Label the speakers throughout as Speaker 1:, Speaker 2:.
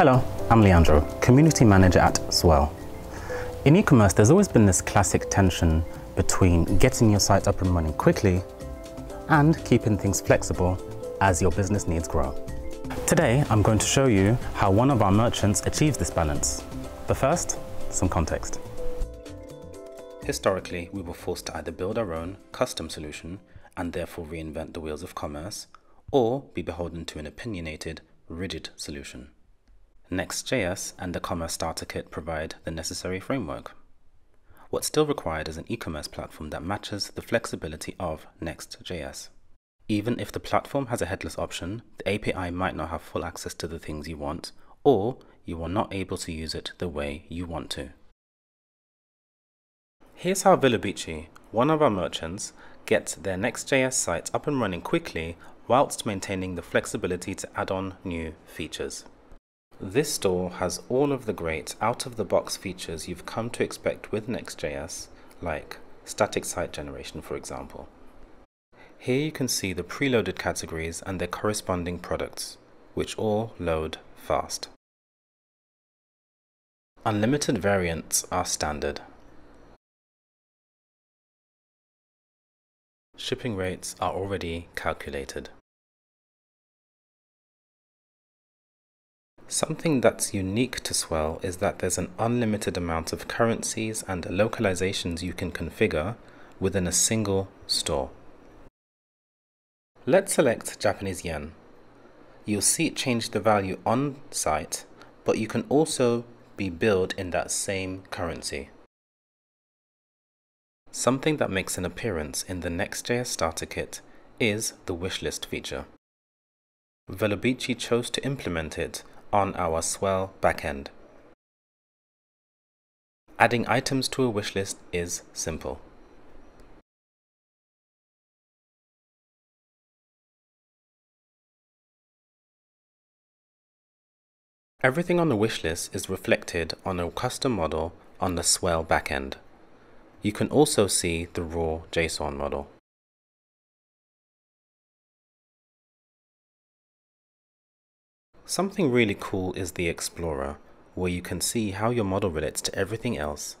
Speaker 1: Hello, I'm Leandro, Community Manager at Swell. In e-commerce, there's always been this classic tension between getting your site up and running quickly and keeping things flexible as your business needs grow. Today, I'm going to show you how one of our merchants achieves this balance. But first, some context. Historically, we were forced to either build our own custom solution and therefore reinvent the wheels of commerce, or be beholden to an opinionated, rigid solution. Next.js and the Commerce Starter Kit provide the necessary framework. What's still required is an e-commerce platform that matches the flexibility of Next.js. Even if the platform has a headless option, the API might not have full access to the things you want, or you are not able to use it the way you want to. Here's how Villabici, one of our merchants, gets their Next.js site up and running quickly whilst maintaining the flexibility to add on new features. This store has all of the great out-of-the-box features you've come to expect with Next.js, like static site generation for example. Here you can see the preloaded categories and their corresponding products, which all load fast. Unlimited variants are standard. Shipping rates are already calculated. Something that's unique to Swell is that there's an unlimited amount of currencies and localizations you can configure within a single store. Let's select Japanese yen. You'll see it change the value on site, but you can also be billed in that same currency. Something that makes an appearance in the Next.js starter kit is the wishlist feature. Villabici chose to implement it on our Swell backend. Adding items to a wishlist is simple. Everything on the wishlist is reflected on a custom model on the Swell backend. You can also see the raw JSON model. Something really cool is the Explorer, where you can see how your model relates to everything else.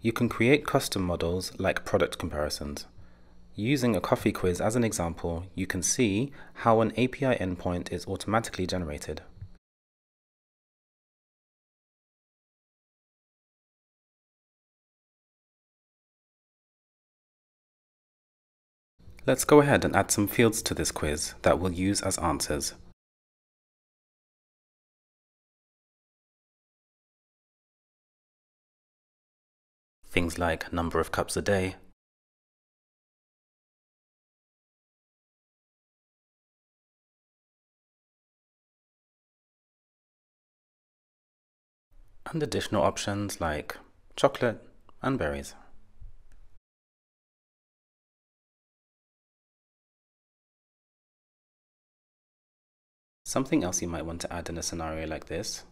Speaker 1: You can create custom models like product comparisons. Using a coffee quiz as an example, you can see how an API endpoint is automatically generated. Let's go ahead and add some fields to this quiz that we'll use as answers. Things like number of cups a day, and additional options like chocolate and berries. Something else you might want to add in a scenario like this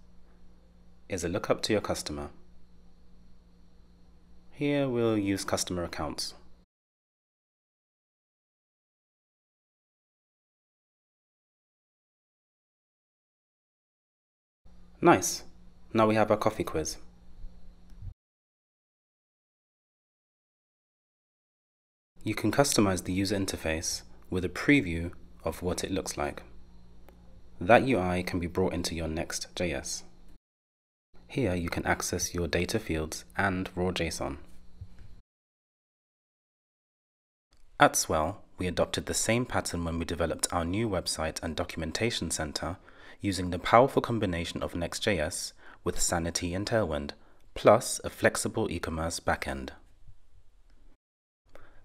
Speaker 1: is a lookup to your customer. Here we'll use customer accounts. Nice! Now we have our coffee quiz. You can customize the user interface with a preview of what it looks like. That UI can be brought into your Next.js. Here you can access your data fields and raw JSON. At Swell, we adopted the same pattern when we developed our new website and documentation center using the powerful combination of Next.js with Sanity and Tailwind, plus a flexible e-commerce backend.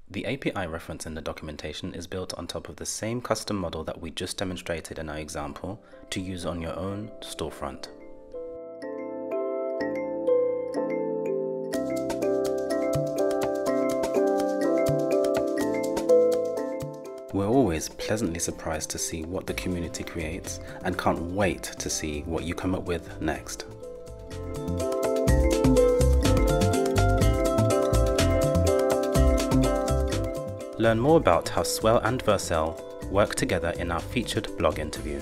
Speaker 1: The API reference in the documentation is built on top of the same custom model that we just demonstrated in our example to use on your own storefront. We're always pleasantly surprised to see what the community creates and can't wait to see what you come up with next. Learn more about how Swell and Vercel work together in our featured blog interview.